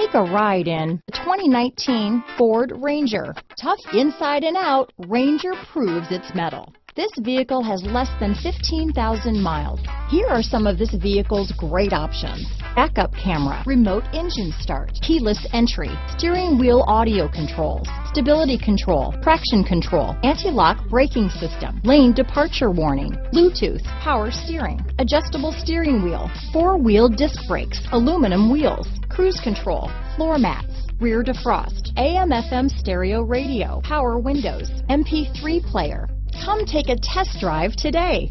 Take a ride in the 2019 Ford Ranger. Tough inside and out, Ranger proves its metal. This vehicle has less than 15,000 miles. Here are some of this vehicle's great options. Backup camera, remote engine start, keyless entry, steering wheel audio controls, stability control, traction control, anti-lock braking system, lane departure warning, Bluetooth, power steering, adjustable steering wheel, four-wheel disc brakes, aluminum wheels, cruise control, floor mats, rear defrost, AM FM stereo radio, power windows, MP3 player. Come take a test drive today.